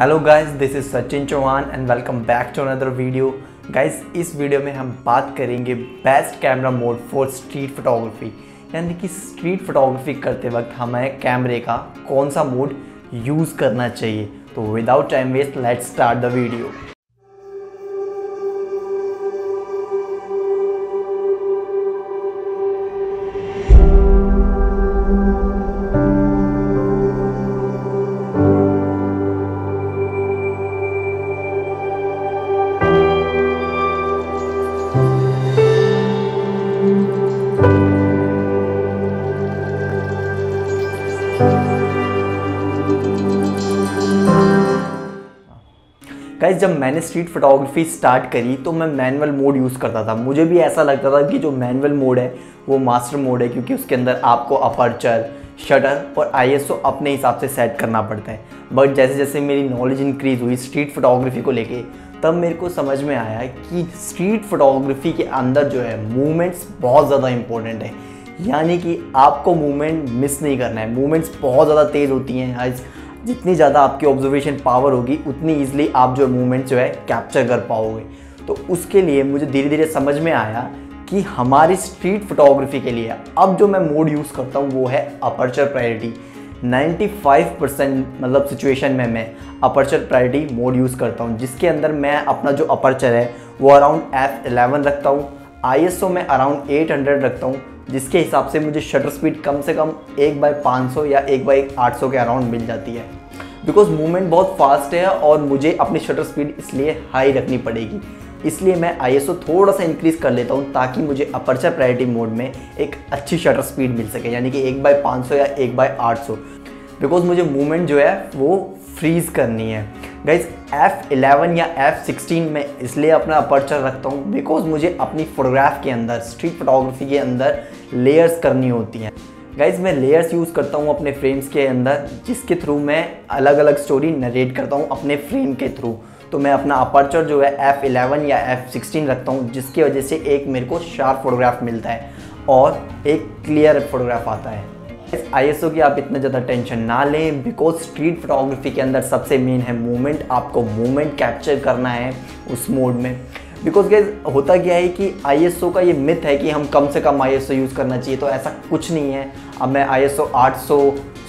Hello guys this is Sachin Chauhan and welcome back to another video guys इस video में हम बात करेंगे best camera mode for street photography यानी कि स्ट्रीट फोटोग्राफी करते वक्त हमें कैमरे का कौन सा मोड यूज़ करना चाहिए? तो without time waste let's start the video guys जब मैंने स्ट्रीट फोटोग्राफी स्टार्ट करी तो मैं मैनुअल मोड यूज़ करता था। मुझे भी ऐसा लगता था कि जो मैनुअल मोड है, वो मास्टर मोड है, क्योंकि उसके अंदर आपको अपर्चर शटर और आईएसओ अपने हिसाब से सेट करना पड़ता है। बट जैसे जैसे मेरी नॉलेज इंक्रीज़ हुई स्ट्रीट फोटोग्राफी को लेके, तब मेरे को समझ में आया कि स्ट्रीट फोटोग्राफी के अंदर जो है मूवमेंट्स बहुत ज़्यादा इंपॉर्टेंट है। यानी कि आपको मूवमेंट मिस नहीं करना है। मूवमेंट्स बहुत ज़्यादा तेज़ होती हैं आज जितनी ज़्यादा आपकी ऑब्जर्वेशन पावर होगी, उतनी ईजिली आप जो मूवमेंट जो है कैप्चर कर पाओगे। तो उसके लिए मुझे धीरे धीरे समझ में आया कि हमारी स्ट्रीट फोटोग्राफी के लिए अब जो मैं मोड यूज़ करता हूँ, वो है अपर्चर प्रायोरिटी 95 परसेंट मतलब सिचुएशन में मैं अपर्चर प्रायोरिटी मोड यूज़ करता हूँ, जिसके अंदर मैं अपना जो अपर्चर है, वो अराउंड एफ़ एलेवन रखता हूँ। आई एस ओ में अराउंड 800 रखता हूँ। जिसके हिसाब से मुझे शटर स्पीड कम से कम एक बाई पाँच या एक बाई आठ के अराउंड मिल जाती है। बिकॉज़ मूवमेंट बहुत फास्ट है और मुझे अपनी शटर स्पीड इसलिए हाई रखनी पड़ेगी। इसलिए मैं आईएसओ थोड़ा सा इंक्रीज़ कर लेता हूँ ताकि मुझे अपर्चर प्रायोरिटी मोड में एक अच्छी शटर स्पीड मिल सके, यानी कि एक बाई पाँच या एक बाई आठ बिकॉज़ मुझे मूवमेंट जो है वो फ्रीज़ करनी है। गाइज़ F11 या F16 में इसलिए अपना अपर्चर रखता हूँ बिकॉज़ मुझे अपनी फोटोग्राफ के अंदर स्ट्रीट फोटोग्राफी के अंदर लेयर्स करनी होती हैं। गाइज़ मैं लेयर्स यूज़ करता हूँ अपने फ्रेम्स के अंदर, जिसके थ्रू मैं अलग अलग स्टोरी नरेट करता हूँ अपने फ्रेम के थ्रू तो मैं अपना अपर्चर जो है F11 या F16 रखता हूँ, जिसकी वजह से एक मेरे को शार्प फोटोग्राफ मिलता है और एक क्लियर फोटोग्राफ आता है। आईएसओ की आप इतना ज़्यादा टेंशन ना लें बिकॉज़ स्ट्रीट फोटोग्राफी के अंदर सबसे मेन है मूवमेंट आपको मूवमेंट कैप्चर करना है उस मोड में। बिकॉज़ गैस होता क्या है कि आईएसओ का ये मिथ है कि हम कम से कम आईएसओ यूज़ करना चाहिए तो ऐसा कुछ नहीं है। अब मैं आई एस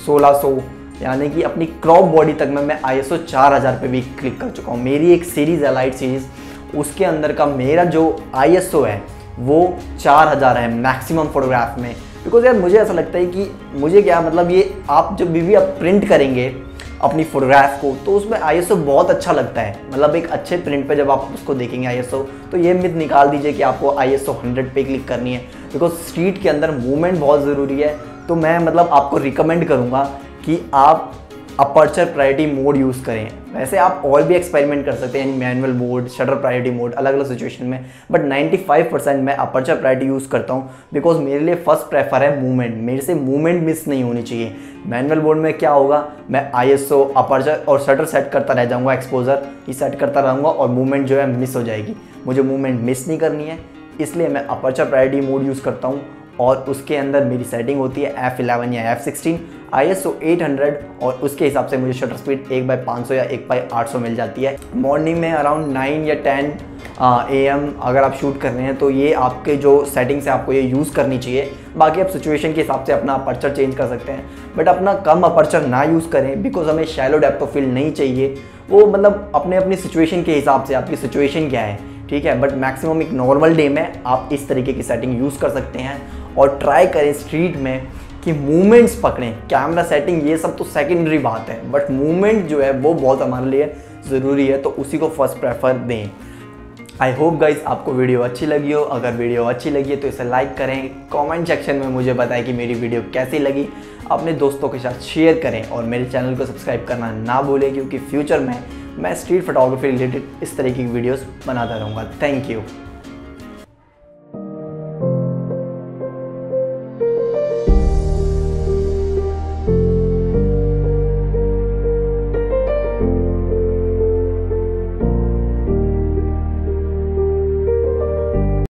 सोलह सौ, यानी कि अपनी क्रॉप बॉडी तक में मैं आई एस पे भी क्लिक कर चुका हूँ। मेरी एक सीरीज़ है लाइट सीरीज़ उसके अंदर का मेरा जो आईएसओ है, वो चार हज़ार है मैक्सिमम फोटोग्राफ में। बिकॉज़ यार मुझे ऐसा लगता है कि मुझे क्या मतलब ये आप जब भी, भी आप प्रिंट करेंगे अपनी फोटोग्राफ को तो उसमें आईएसओ बहुत अच्छा लगता है। मतलब एक अच्छे प्रिंट पे जब आप उसको देखेंगे आईएसओ तो ये मिथ निकाल दीजिए कि आपको आई एस पे क्लिक करनी है। बिकॉज़ स्ट्रीट के अंदर मूवमेंट बहुत ज़रूरी है। तो मैं मतलब आपको रिकमेंड करूँगा कि आप अपर्चर प्रायोरिटी मोड यूज़ करें। वैसे आप और भी एक्सपेरिमेंट कर सकते हैं manual mode shutter priority mode अलग अलग सिचुएशन में। बट 95 परसेंट मैं अपर्चर प्रायोरिटी यूज़ करता हूँ बिकॉज़ मेरे लिए फ़र्स्ट प्रेफर है मूवमेंट मेरे से मूवमेंट मिस नहीं होनी चाहिए। मैनुअल मोड में क्या होगा? मैं आईएसओ अपर्चर और शटर सेट करता रह जाऊँगा एक्सपोजर ही सेट करता रहूँगा और मूवमेंट जो है मिस हो जाएगी। मुझे मूवमेंट मिस नहीं करनी है, इसलिए मैं अपर्चर प्रायोरिटी मोड यूज़ करता हूँ। और उसके अंदर मेरी सेटिंग होती है F11 या F16 ISO 800 और उसके हिसाब से मुझे शटर स्पीड एक बाई पाँच या एक बाई आठ मिल जाती है। मॉर्निंग में अराउंड नाइन या टेन ए एम अगर आप शूट कर रहे हैं तो ये आपके जो सेटिंग्स है, आपको ये यूज़ करनी चाहिए। बाकी आप सिचुएशन के हिसाब से अपना अपर्चर चेंज कर सकते हैं। बट अपना कम अपर्चर ना यूज़ करें बिकॉज़ हमें शैलो डेप्थ ऑफ़ फ़ील्ड नहीं चाहिए। वो मतलब अपने अपनी सिचुएशन के हिसाब से आपकी सिचुएशन क्या है। ठीक है? बट मैक्सिमम एक नॉर्मल डे में आप इस तरीके की सेटिंग यूज़ कर सकते हैं और ट्राई करें स्ट्रीट में कि मूवमेंट्स पकड़ें। कैमरा सेटिंग ये सब तो सेकेंडरी बात है बट मूवमेंट जो है वो बहुत हमारे लिए ज़रूरी है तो उसी को फ़र्स्ट प्रेफर दें। आई होप गाइज़ आपको वीडियो अच्छी लगी हो। अगर वीडियो अच्छी लगी है तो इसे लाइक करें। कमेंट सेक्शन में मुझे बताएँ कि मेरी वीडियो कैसी लगी। अपने दोस्तों के साथ शेयर करें और मेरे चैनल को सब्सक्राइब करना ना भूलें, क्योंकि फ्यूचर में मैं स्ट्रीट फोटोग्राफी रिलेटेड इस तरह की वीडियोस बनाता रहूँगा। Thank you